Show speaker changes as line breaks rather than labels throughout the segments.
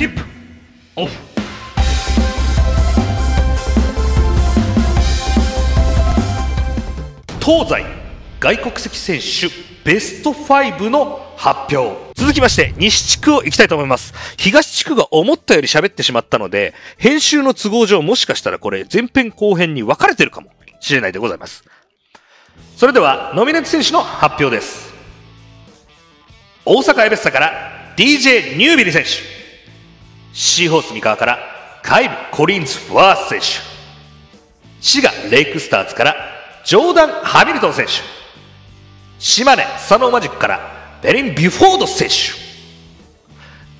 ティブオン東西外国籍選手ベスト5の発表。続きまして西地区を行きたいと思います。東地区が思ったより喋ってしまったので編集の都合上もしかしたらこれ前編後編に分かれてるかもしれないでございます。それではノミネート選手の発表です。大阪エベッサから DJ ニュービリ選手。シーホース三河からカイル・コリンズ・ワース選手。滋賀レイクスターズからジョーダン・ハミルトン選手。島根サノーマジックからベリン・ビュフォード選手。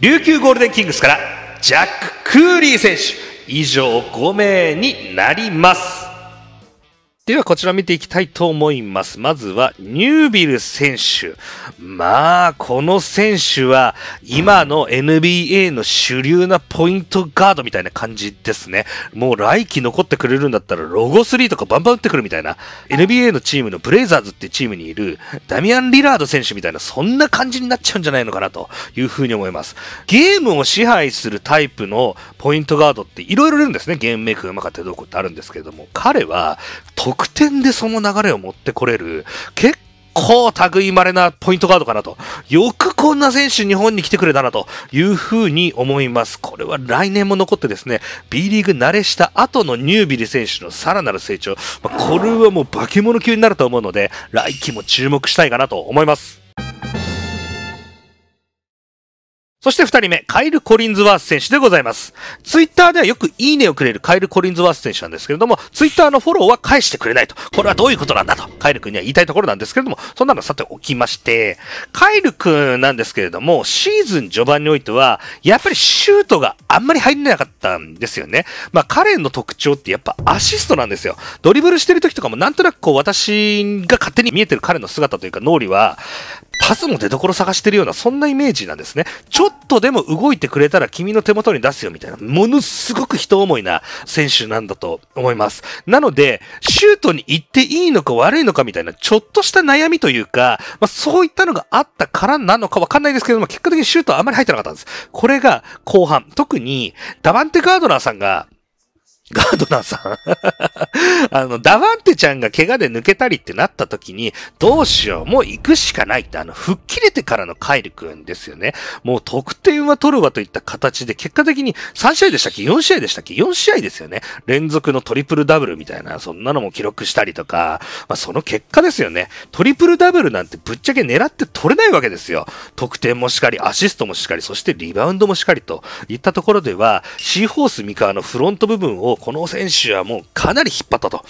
琉球ゴールデンキングスからジャック・クーリー選手。以上5名になります。ではこちら見ていきたいと思います。まずはニュービル選手。まあ、この選手は今の NBA の主流なポイントガードみたいな感じですね。もう来季残ってくれるんだったらロゴ3とかバンバン打ってくるみたいな。NBA のチームのブレイザーズっていうチームにいるダミアン・リラード選手みたいなそんな感じになっちゃうんじゃないのかなというふうに思います。ゲームを支配するタイプのポイントガードっていろいろいるんですね。ゲームメイクがうまかったりどうこうってあるんですけれども、彼は得点でその流れを持ってこれる、結構類まれなポイントガードかなと。よくこんな選手日本に来てくれたなというふうに思います。これは来年も残ってですね、B リーグ慣れした後のニュービリ選手のさらなる成長、これはもう化け物級になると思うので、来季も注目したいかなと思います。そして二人目、カイル・コリンズワース選手でございます。ツイッターではよくいいねをくれるカイル・コリンズワース選手なんですけれども、ツイッターのフォローは返してくれないと。これはどういうことなんだと、カイル君には言いたいところなんですけれども、そんなのさておきまして、カイル君なんですけれども、シーズン序盤においては、やっぱりシュートがあんまり入れなかったんですよね。まあ彼の特徴ってやっぱアシストなんですよ。ドリブルしてる時とかもなんとなくこう私が勝手に見えてる彼の姿というか脳裏は、パスも出所探してるような、そんなイメージなんですね。ちょっとでも動いてくれたら君の手元に出すよみたいな、ものすごく人思いな選手なんだと思います。なので、シュートに行っていいのか悪いのかみたいな、ちょっとした悩みというか、まあ、そういったのがあったからなのかわかんないですけども、結果的にシュートはあまり入ってなかったんです。これが後半、特にダバンテ・ガードナーさんが、ガードナーさん あの、ダワンテちゃんが怪我で抜けたりってなった時に、どうしよう、もう行くしかないって、あの、吹っ切れてからのカイル君ですよね。もう得点は取るわといった形で、結果的に3試合でしたっけ ?4 試合でしたっけ ?4 試合ですよね。連続のトリプルダブルみたいな、そんなのも記録したりとか、まあ、その結果ですよね。トリプルダブルなんてぶっちゃけ狙って取れないわけですよ。得点もしかり、アシストもしかり、そしてリバウンドもしかりといったところでは、シーホース三河のフロント部分をこの選手はもうかなり引っ張ったと。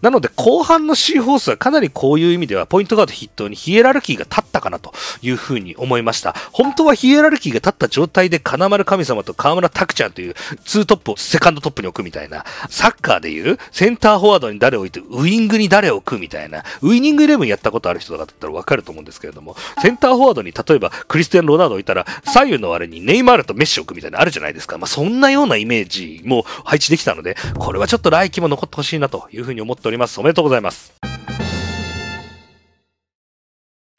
なので後半のシーホースはかなりこういう意味ではポイントガード筆頭にヒエラルキーが立ったかなというふうに思いました。本当はヒエラルキーが立った状態で金丸神様と河村拓ちゃんというツートップをセカンドトップに置くみたいな、サッカーでいうセンターフォワードに誰を置いてウイングに誰を置くみたいな、ウイニングイレブンやったことある人だったらわかると思うんですけれども、センターフォワードに例えばクリスティアン・ロナウド置いたら左右のあれにネイマールとメッシュ置くみたいなあるじゃないですか。まあそんなようなイメージも配置できたので、これはちょっと来季も残ってほしいなというふうに思っております。おめでとうございます。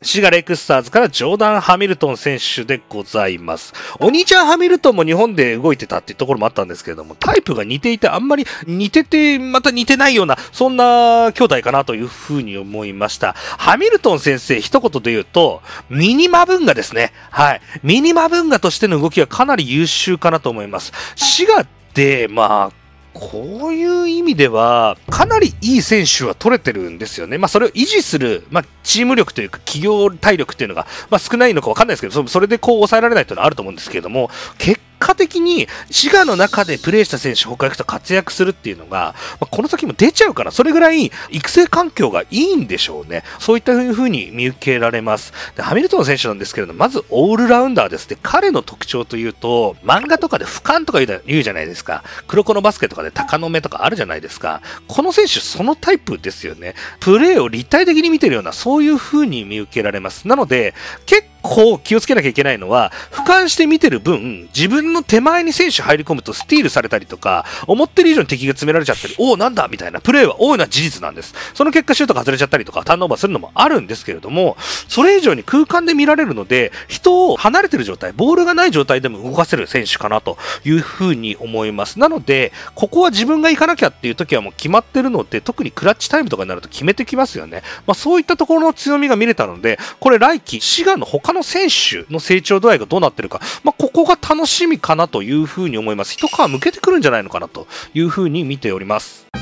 シガレイクスターズからジョーダン・ハミルトン選手でございます。お兄ちゃんハミルトンも日本で動いてたっていうところもあったんですけれども、タイプが似ていてあんまり似ててまた似てないような、そんな兄弟かなというふうに思いました。ハミルトン先生一言で言うと、ミニマ文ガですね。はい。ミニマ文ガとしての動きはかなり優秀かなと思います。シガって、まあ、こういう意味では、かなりいい選手は取れてるんですよね。まあ、それを維持する、まあ、チーム力というか、企業体力っていうのが、まあ、少ないのかわかんないですけど、それでこう抑えられないというのはあると思うんですけれども、結果的に滋賀の中でプレーした選手他行くと活躍するっていうのが、まあ、この先も出ちゃうから、それぐらい育成環境がいいんでしょうね。そういった風に見受けられます。で、ハミルトン選手なんですけれども、まずオールラウンダーですね。彼の特徴というと、漫画とかで俯瞰とか言うじゃないですか。黒子のバスケとかで鷹の目とかあるじゃないですか。この選手、そのタイプですよね。プレーを立体的に見てるような、そういう風に見受けられます。なので、結個気をつけなきゃいけないのは、俯瞰して見てる分、自分の手前に選手入り込むとスティールされたりとか、思ってる以上に敵が詰められちゃったり、おお、なんだみたいなプレーは多いのは事実なんです。その結果シュートが外れちゃったりとか、ターンオーバーするのもあるんですけれども、それ以上に空間で見られるので、人を離れてる状態、ボールがない状態でも動かせる選手かなというふうに思います。なので、ここは自分が行かなきゃっていう時はもう決まってるので、特にクラッチタイムとかになると決めてきますよね。まあそういったところの強みが見れたので、これ来季、滋賀の他の選手の成長度合いがどうなってるか、まあここが楽しみかなというふうに思います。一皮向けてくるんじゃないのかなというふうに見ております。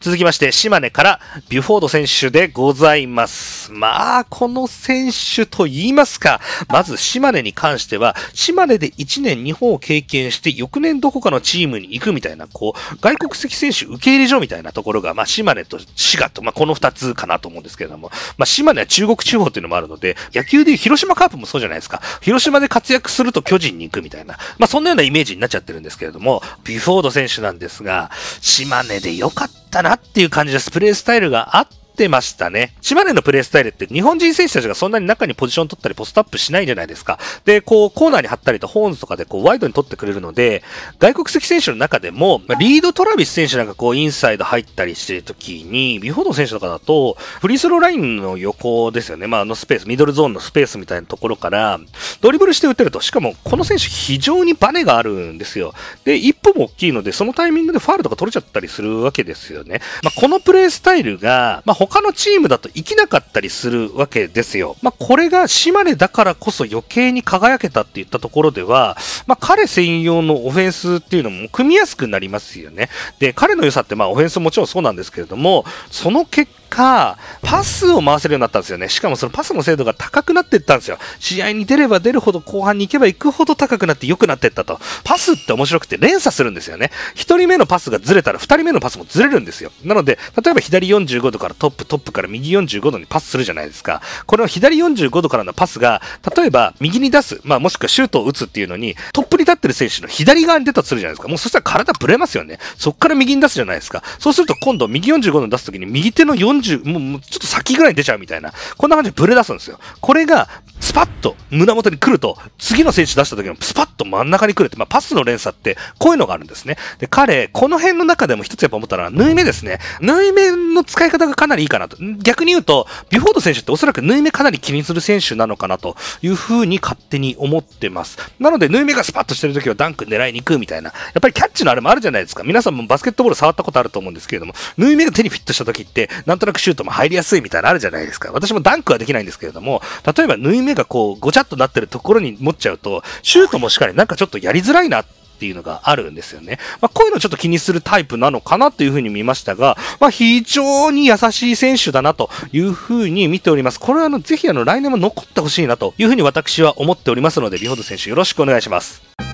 続きまして、島根からビュフォード選手でございます。まあ、この選手と言いますか、まず島根に関しては、島根で1年日本を経験して、翌年どこかのチームに行くみたいな、こう、外国籍選手受け入れ所みたいなところが、まあ、島根と滋賀と、まあ、この2つかなと思うんですけれども、まあ、島根は中国地方っていうのもあるので、野球でいう広島カープもそうじゃないですか。広島で活躍すると巨人に行くみたいな、まあ、そんなようなイメージになっちゃってるんですけれども、ビュフォード選手なんですが、島根で良かったなっていう感じでス。プレースタイルがあっってましたね。島根のプレイスタイルって日本人選手たちがそんなに中にポジション取ったりポストアップしないじゃないですか。で、こうコーナーに張ったりとホーンズとかでこうワイドに取ってくれるので、外国籍選手の中でも、リードトラビス選手なんかこうインサイド入ったりしてるときに、ビフォード選手とかだと、フリースローラインの横ですよね。まああのスペース、ミドルゾーンのスペースみたいなところから、ドリブルして打てると。しかもこの選手非常にバネがあるんですよ。で、一歩も大きいので、そのタイミングでファールとか取れちゃったりするわけですよね。まあこのプレイスタイルが、まあ他のチームだと生きなかったりするわけですよ。まあ、これが島根だからこそ余計に輝けたって言ったところでは、まあ、彼専用のオフェンスっていうのも組みやすくなりますよね。で、彼の良さってまあオフェンスももちろんそうなんですけれども、その結果、パスを回せるようになったんですよね。しかもそのパスの精度が高くなっていったんですよ。試合に出れば出るほど後半に行けば行くほど高くなって良くなっていったと。パスって面白くて連鎖するんですよね。1人目のパスがずれたら2人目のパスもずれるんですよ。なので、例えば左45度からトップ、トップから右45度にパスするじゃないですか。これは左45度からのパスが、例えば右に出す、まあもしくはシュートを打つっていうのに、トップに立ってる選手の左側に出たとするじゃないですか。もうそしたら体ぶれますよね。そっから右に出すじゃないですか。そうすると今度右45度に出すときに右手の40、もうちょっと先ぐらいに出ちゃうみたいな、こんな感じでブレ出すんですよ。これが、スパッと胸元に来ると、次の選手出した時のスパッと真ん中に来るって、まあ、パスの連鎖ってこういうのがあるんですね。で、彼、この辺の中でも一つやっぱ思ったのは、縫い目ですね。縫い目の使い方がかなりいいかなと。逆に言うと、ビフォード選手っておそらく縫い目かなり気にする選手なのかなというふうに勝手に思ってます。なので、縫い目がスパッとしてる時はダンク狙いに行くみたいな。やっぱりキャッチのあれもあるじゃないですか。皆さんもバスケットボール触ったことあると思うんですけれども、縫い目が手にフィットした時って、なんとなくシュートも入りやすいみたいなのあるじゃないですか。私もダンクはできないんですけれども、例えば縫い目がこう、ごちゃっとなってるところに持っちゃうと、シュートもしっかりなんかちょっとやりづらいなっていうのがあるんですよね。まあ、こういうのちょっと気にするタイプなのかなというふうに見ましたが、まあ、非常に優しい選手だなというふうに見ております。これはあの、ぜひあの、来年も残ってほしいなというふうに私は思っておりますので、ビホード選手よろしくお願いします。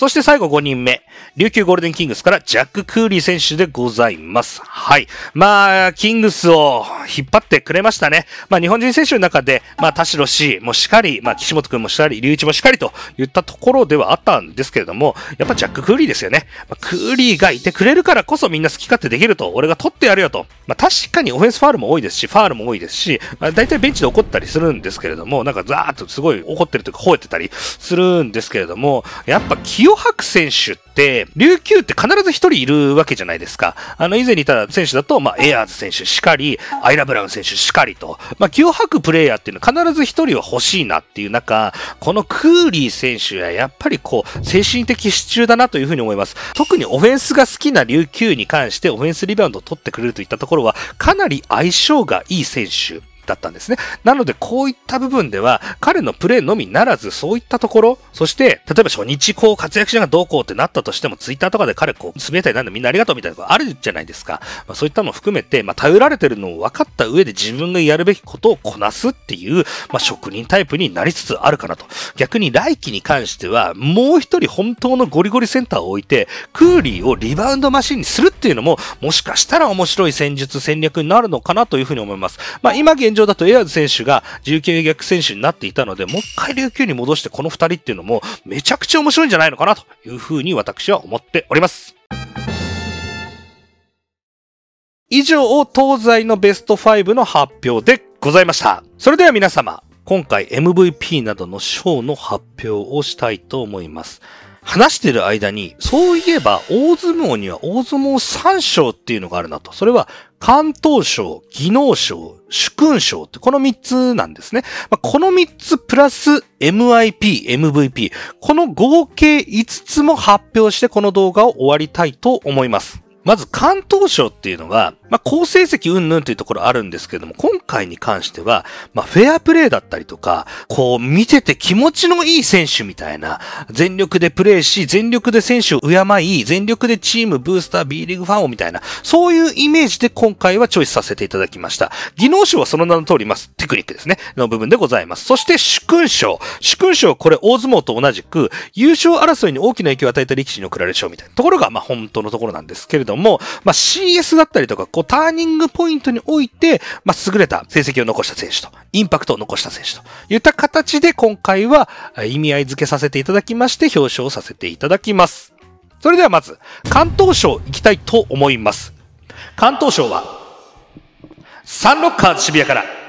そして最後5人目。琉球ゴールデンキングスからジャック・クーリー選手でございます。はい。まあ、キングスを引っ張ってくれましたね。まあ、日本人選手の中で、まあ、田代氏もしかり、まあ、岸本くんもしかり、隆一もしかりといったところではあったんですけれども、やっぱジャック・クーリーですよね。まあ、クーリーがいてくれるからこそみんな好き勝手できると、俺が取ってやるよと。まあ、確かにオフェンスファールも多いですし、ファールも多いですし、まあ、大体ベンチで怒ったりするんですけれども、なんかザーッとすごい怒ってるというか吠えてたりするんですけれども、やっぱ清白選手って、琉球って必ず一人いるわけじゃないですか。あの、以前にいた選手だと、まあ、エアーズ選手しかり、アイラ・ブラウン選手しかりと、まあ、気を吐くプレイヤーっていうのは必ず一人は欲しいなっていう中、このクーリー選手はやっぱりこう、精神的支柱だなというふうに思います。特にオフェンスが好きな琉球に関してオフェンスリバウンドを取ってくれるといったところは、かなり相性がいい選手だったんですね。なので、こういった部分では、彼のプレーのみならず、そういったところ、そして、例えば初日こう活躍しながどうこうってなったとしても、ツイッターとかで彼こう、滑ったりなんでみんなありがとうみたいなとこあるじゃないですか。まあ、そういったのも含めて、まあ、頼られてるのを分かった上で自分がやるべきことをこなすっていう、まあ、職人タイプになりつつあるかなと。逆に来季に関しては、もう一人本当のゴリゴリセンターを置いて、クーリーをリバウンドマシンにするっていうのも、もしかしたら面白い戦術戦略になるのかなというふうに思います。まあ、今現状だとエアーズ選手が琉球逆選手になっていたので、もう一回琉球に戻してこの二人っていうのもめちゃくちゃ面白いんじゃないのかなというふうに私は思っております。以上、東西のベスト5の発表でございました。それでは皆様、今回 MVP などの賞の発表をしたいと思います。話してる間に、そういえば大相撲には大相撲三章っていうのがあるなと。それは関東賞、技能賞、主君賞ってこの3つなんですね。まあ、この3つプラス MIP、MVP。この合計5つも発表してこの動画を終わりたいと思います。まず関東賞っていうのは、まあ、好成績云々というところあるんですけども、今回に関しては、まあ、フェアプレーだったりとか、こう、見てて気持ちのいい選手みたいな、全力でプレーし、全力で選手を敬い、全力でチーム、ブースター、B リーグファンをみたいな、そういうイメージで今回はチョイスさせていただきました。技能賞はその名の通ります。テクニックですね。の部分でございます。そして、主勲賞。主勲賞、これ大相撲と同じく、優勝争いに大きな影響を与えた力士に贈られる賞みたいなところが、まあ、本当のところなんですけれども、もまあ、CS だったりとか、こう、ターニングポイントにおいて、まあ、優れた成績を残した選手と、インパクトを残した選手といった形で今回は意味合い付けさせていただきまして表彰させていただきます。それではまず、関東賞行きたいと思います。関東賞は、サンロッカーズ渋谷から、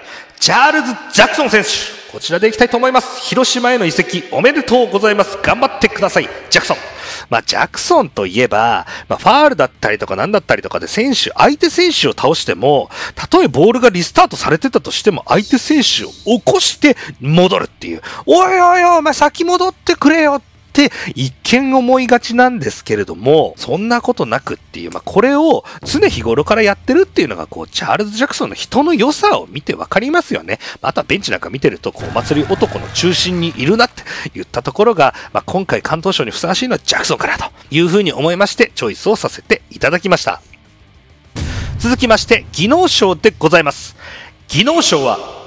チャールズ・ジャクソン選手。こちらで行きたいと思います。広島への移籍おめでとうございます。頑張ってください。ジャクソン。まあ、ジャクソンといえば、まあ、ファールだったりとか何だったりとかで選手、相手選手を倒しても、たとえボールがリスタートされてたとしても、相手選手を起こして戻るっていう。おいおいおい、お前先戻ってくれよっって一見思いがちなんですけれども、そんなことなくっていう、まあ、これを常日頃からやってるっていうのが、こう、チャールズ・ジャクソンの人の良さを見てわかりますよね。あとはベンチなんか見てると、こう、お祭り男の中心にいるなって言ったところが、まあ、今回関東賞にふさわしいのはジャクソンかなというふうに思いまして、チョイスをさせていただきました。続きまして、技能賞でございます。技能賞は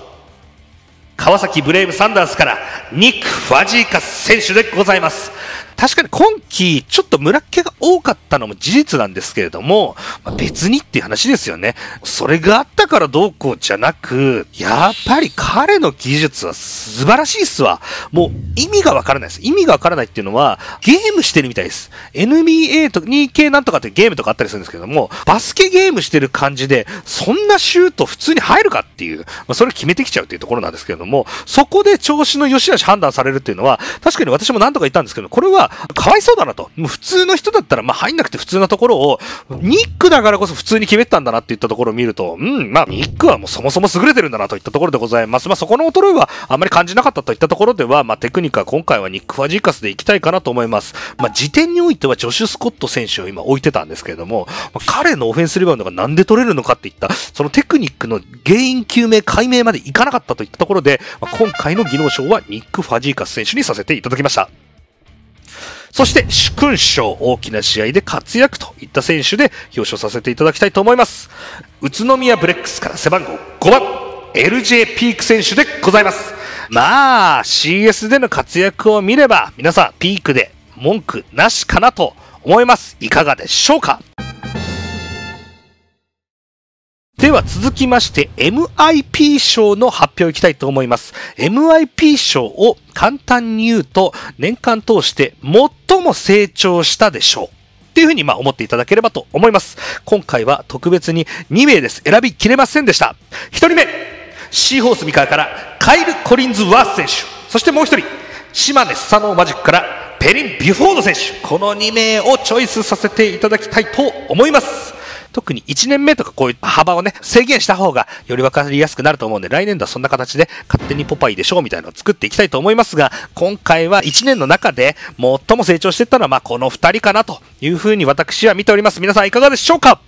川崎ブレイブサンダースからニック・ファジーカス選手でございます。確かに今季、ちょっと村っ気が多かったのも事実なんですけれども、まあ、別にっていう話ですよね。それがあったからどうこうじゃなく、やっぱり彼の技術は素晴らしいっすわ。もう意味がわからないです。意味がわからないっていうのは、ゲームしてるみたいです。NBA と 2K なんとかってゲームとかあったりするんですけども、バスケゲームしてる感じで、そんなシュート普通に入るかっていう、まあ、それ決めてきちゃうっていうところなんですけれども、そこで調子の良し悪し判断されるっていうのは、確かに私も何とか言ったんですけど、これはかわいそうだなと。もう普通の人だったら、まあ入んなくて普通なところを、ニックだからこそ普通に決めたんだなっていったところを見ると、うん、まあニックはもうそもそも優れてるんだなといったところでございます。まあそこの衰えはあんまり感じなかったといったところでは、まあテクニカは今回はニック・ファジーカスで行きたいかなと思います。まあ時点においてはジョシュ・スコット選手を今置いてたんですけれども、まあ、彼のオフェンスリバウンドがなんで取れるのかっていった、そのテクニックの原因究明、解明までいかなかったといったところで、まあ、今回の技能賞はニック・ファジーカス選手にさせていただきました。そして、主勲賞、大きな試合で活躍といった選手で表彰させていただきたいと思います。宇都宮ブレックスから背番号5番、LJ ピーク選手でございます。まあ、CS での活躍を見れば、皆さん、ピークで文句なしかなと思います。いかがでしょうか？では続きまして MIP 賞の発表いきたいと思います。MIP 賞を簡単に言うと年間通して最も成長したでしょう。っていうふうにまあ思っていただければと思います。今回は特別に2名です。選びきれませんでした。1人目、シーホース三河からカイル・コリンズ・ワース選手。そしてもう1人、島根スサノーマジックからペリン・ビュフォード選手。この2名をチョイスさせていただきたいと思います。特に1年目とかこういう幅をね、制限した方がより分かりやすくなると思うんで、来年度はそんな形で勝手にポパイでしょうみたいなのを作っていきたいと思いますが、今回は1年の中で最も成長していったのは、まあこの2人かなというふうに私は見ております。皆さんいかがでしょうか？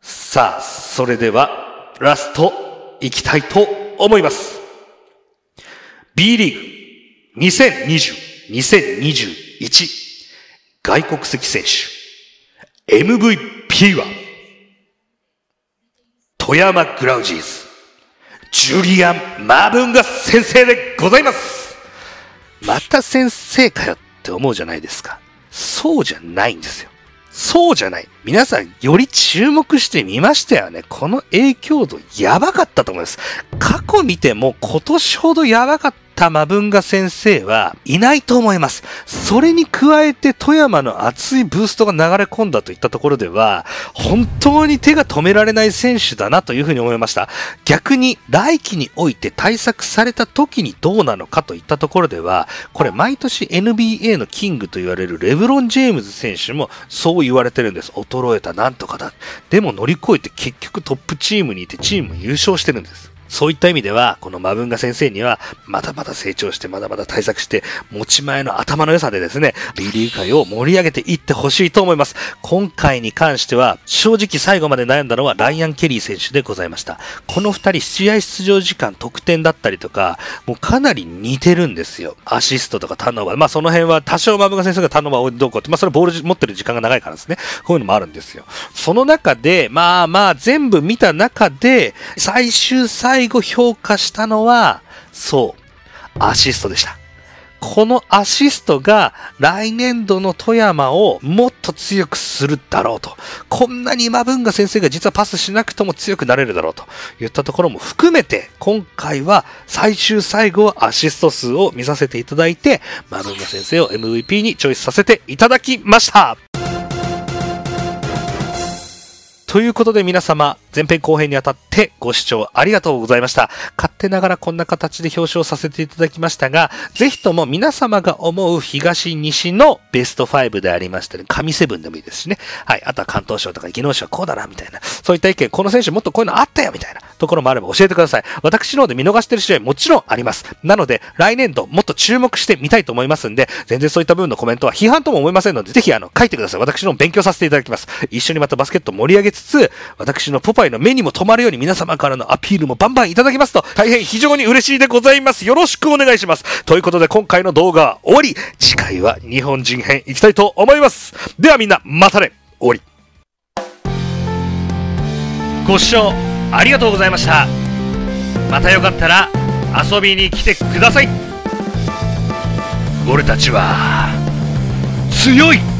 さあ、それでは、ラスト、いきたいと思います。B リーグ2020、2021外国籍選手 MVP は、富山グラウジーズ、ジュリアン・マーブンが先生でございますまた先生かよって思うじゃないですか。そうじゃないんですよ。そうじゃない。皆さん、より注目してみましたよね。この影響度、やばかったと思います。過去見ても今年ほどやばかっったマブンガ先生はいないと思います。それに加えて富山の熱いブーストが流れ込んだといったところでは、本当に手が止められない選手だなというふうに思いました。逆に来季において対策された時にどうなのかといったところでは、これ毎年 NBA のキングと言われるレブロン・ジェームズ選手もそう言われてるんです。衰えたなんとかだ。でも乗り越えて結局トップチームにいてチーム優勝してるんです。そういった意味では、このマブンガ先生には、まだまだ成長して、まだまだ対策して、持ち前の頭の良さでですね、B リーグ界を盛り上げていってほしいと思います。今回に関しては、正直最後まで悩んだのはライアン・ケリー選手でございました。この二人、試合出場時間、得点だったりとか、もうかなり似てるんですよ。アシストとかターンオーバー。まあその辺は多少マブンガ先生がターンオーバーをどうこうって、まあそれボール持ってる時間が長いからですね。こういうのもあるんですよ。その中で、まあまあ全部見た中で、最終最後最後評価したのは、そう、アシストでした。このアシストが来年度の富山をもっと強くするだろうと。こんなにマブンガ先生が実はパスしなくとも強くなれるだろうといったところも含めて、今回は最終最後アシスト数を見させていただいて、マブンガ先生を MVP にチョイスさせていただきました。ということで皆様、前編後編にあたってご視聴ありがとうございました。勝手ながらこんな形で表彰させていただきましたが、ぜひとも皆様が思う東西のベスト5でありましたり、神セブンでもいいですしね。はい。あとは関東賞とか技能賞こうだな、みたいな。そういった意見、この選手もっとこういうのあったよ、みたいなところもあれば教えてください。私の方で見逃してる試合もちろんあります。なので、来年度もっと注目してみたいと思いますんで、全然そういった部分のコメントは批判とも思いませんので、ぜひあの、書いてください。私の勉強させていただきます。一緒にまたバスケット盛り上げつつつ、私のポパイの目にも留まるように皆様からのアピールもバンバンいただきますと、大変非常に嬉しいでございます。よろしくお願いします。ということで今回の動画は終わり、次回は日本人編いきたいと思います。ではみんな、またね終わり。ご視聴ありがとうございました。またよかったら遊びに来てください。俺たちは強い